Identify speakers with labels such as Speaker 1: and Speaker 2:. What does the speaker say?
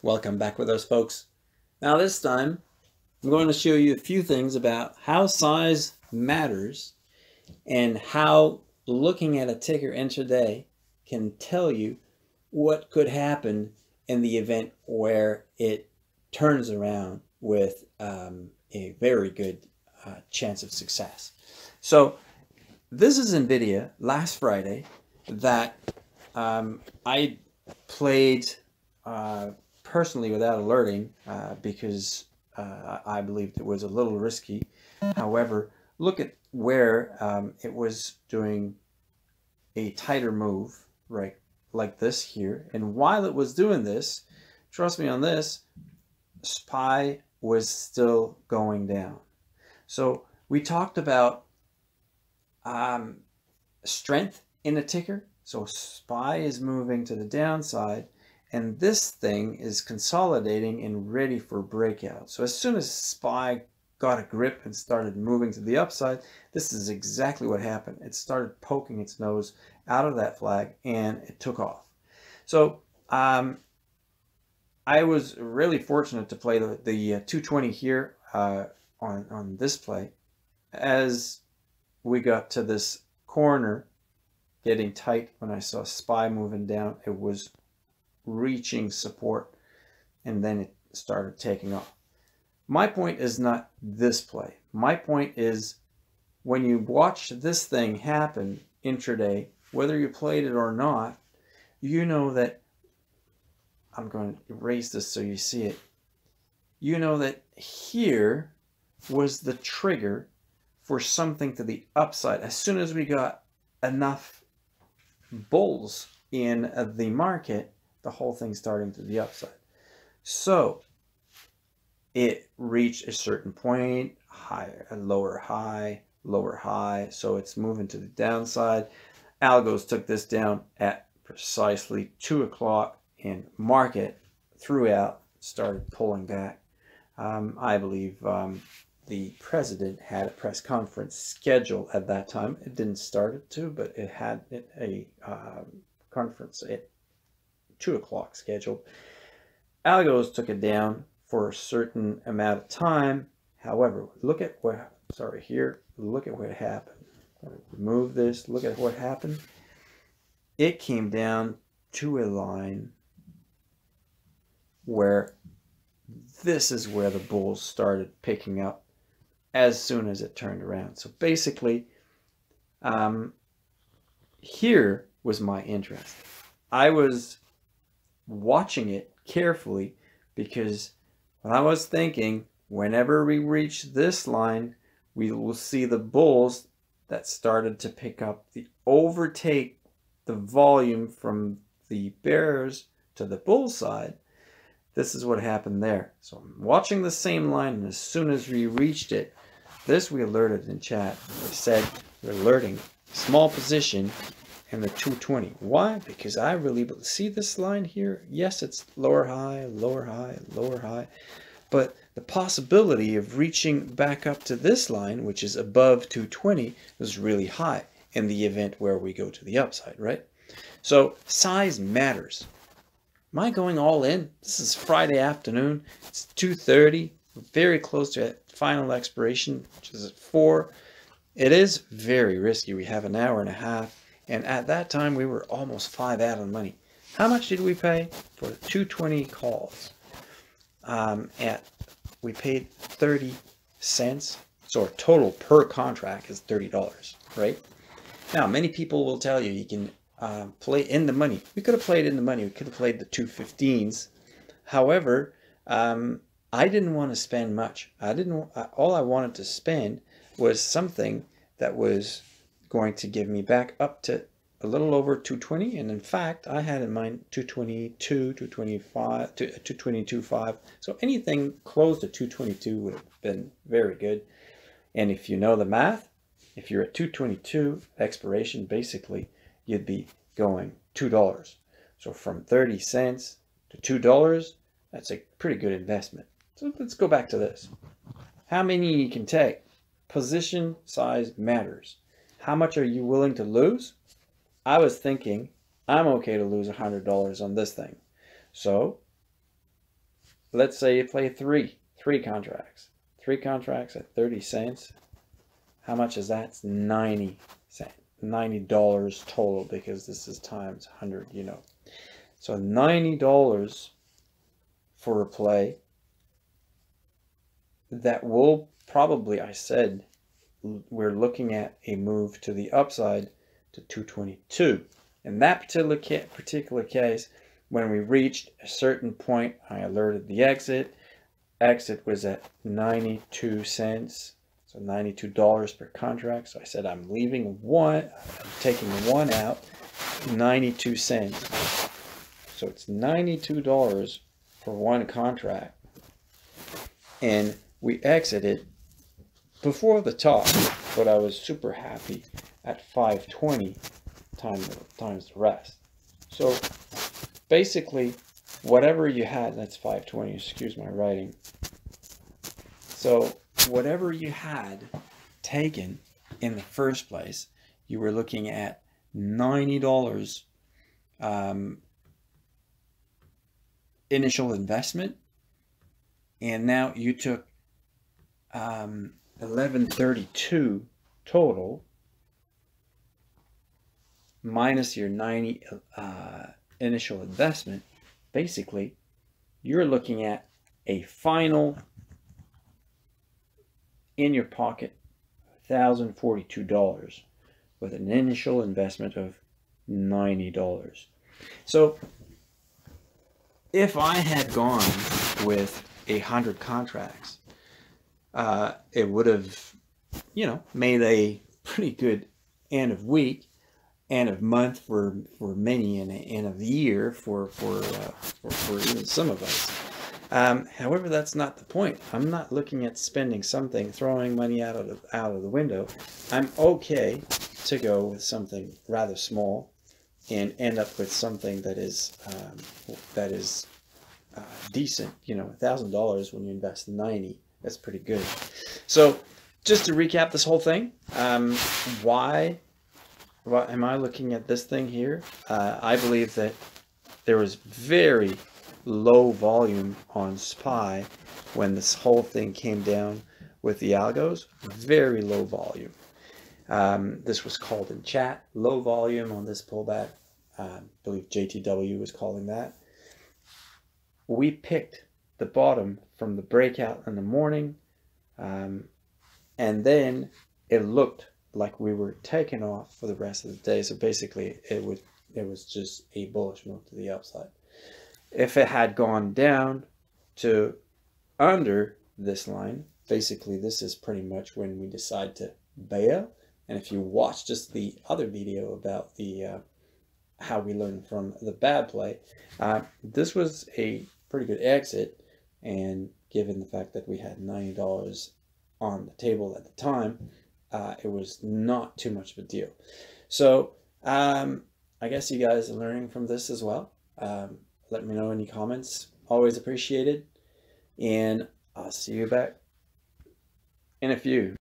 Speaker 1: Welcome back with us, folks. Now this time, I'm going to show you a few things about how size matters and how looking at a ticker intraday can tell you what could happen in the event where it turns around with um, a very good uh, chance of success. So this is NVIDIA last Friday that um, I played uh, personally without alerting uh, because uh, I believed it was a little risky. However, look at where um, it was doing a tighter move, right, like this here. And while it was doing this, trust me on this, SPY was still going down. So we talked about um, strength in a ticker. So SPY is moving to the downside and this thing is consolidating and ready for breakout. So as soon as SPY got a grip and started moving to the upside, this is exactly what happened. It started poking its nose out of that flag and it took off. So um, I was really fortunate to play the, the uh, 220 here uh, on, on this play as we got to this corner getting tight when I saw SPY moving down. It was reaching support and then it started taking off. My point is not this play. My point is when you watch this thing happen intraday, whether you played it or not, you know that I'm going to erase this so you see it. You know that here was the trigger for something to the upside. As soon as we got enough bulls in the market, the whole thing starting to the upside. So it reached a certain point, higher, lower high, lower high. So it's moving to the downside. Algos took this down at precisely two o'clock and market throughout started pulling back. Um, I believe um, the president had a press conference scheduled at that time. It didn't start at two, but it had a uh, conference at two o'clock scheduled. Algos took it down for a certain amount of time. However, look at what, sorry, here, look at what happened. Remove this, look at what happened. It came down to a line where this is where the bulls started picking up as soon as it turned around. So basically, um, here was my interest. I was watching it carefully because I was thinking, whenever we reach this line, we will see the bulls that started to pick up the overtake the volume from the bears to the bull side. This is what happened there. So I'm watching the same line, and as soon as we reached it, this we alerted in chat. We said we're alerting small position and the 220. Why? Because I really see this line here. Yes, it's lower high, lower high, lower high. But the possibility of reaching back up to this line, which is above 220, is really high in the event where we go to the upside, right? So size matters. Am I going all in? This is Friday afternoon. It's 2.30. Very close to final expiration, which is at 4. It is very risky. We have an hour and a half and at that time, we were almost five out of money. How much did we pay for 220 calls? Um, at we paid 30 cents. So our total per contract is $30, right? Now, many people will tell you you can uh, play in the money. We could have played in the money. We could have played the 215s. However, um, I didn't want to spend much. I didn't. All I wanted to spend was something that was going to give me back up to a little over 220 and in fact I had in mind 222 225 222.5 so anything close to 222 would have been very good. And if you know the math if you're at 222 expiration basically you'd be going two dollars. So from 30 cents to two dollars that's a pretty good investment. So let's go back to this. How many you can take? Position size matters how much are you willing to lose? I was thinking I'm okay to lose $100 on this thing. So let's say you play three, three contracts, three contracts at 30 cents. How much is that? It's 90 cents, $90 total because this is times 100, you know. So $90 for a play that will probably, I said, we're looking at a move to the upside to 222. In that particular, particular case, when we reached a certain point, I alerted the exit. Exit was at 92 cents, so $92 per contract. So I said I'm leaving one, I'm taking one out, 92 cents. So it's $92 for one contract. And we exited before the top, but I was super happy at 520 times, times the rest. So basically, whatever you had, that's 520, excuse my writing. So whatever you had taken in the first place, you were looking at $90 um, initial investment. And now you took um, 1132 total minus your 90 uh, initial investment, basically, you're looking at a final in your pocket $1,042 with an initial investment of $90. So if I had gone with a hundred contracts, uh, it would have, you know, made a pretty good end of week end of month for for many and end of year for for uh, for, for even some of us. Um, however, that's not the point. I'm not looking at spending something, throwing money out of out of the window. I'm okay to go with something rather small and end up with something that is um, that is uh, decent. You know, a thousand dollars when you invest ninety, that's pretty good. So, just to recap this whole thing, um, why what am I looking at this thing here? Uh, I believe that there was very low volume on SPY when this whole thing came down with the algos. Very low volume. Um, this was called in chat low volume on this pullback. Uh, I believe JTW was calling that. We picked the bottom from the breakout in the morning, um, and then it looked like we were taking off for the rest of the day. So basically, it would it was just a bullish move to the upside. If it had gone down to under this line, basically this is pretty much when we decide to bail. And if you watch just the other video about the uh, how we learned from the bad play, uh, this was a pretty good exit. And given the fact that we had $90 on the table at the time, uh, it was not too much of a deal. So um, I guess you guys are learning from this as well. Um, let me know any comments. Always appreciated. And I'll see you back in a few.